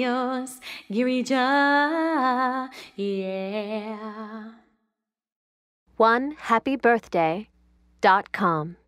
Dios, Girija, yeah. One happy birthday dot com.